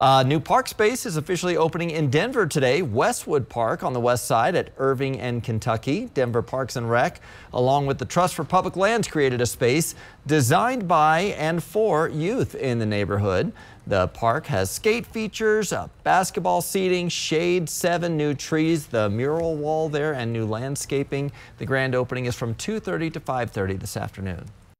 Uh, new park space is officially opening in Denver today. Westwood Park on the west side at Irving and Kentucky. Denver Parks and Rec, along with the Trust for Public Lands, created a space designed by and for youth in the neighborhood. The park has skate features, uh, basketball seating, shade, seven new trees, the mural wall there, and new landscaping. The grand opening is from 2.30 to 5.30 this afternoon.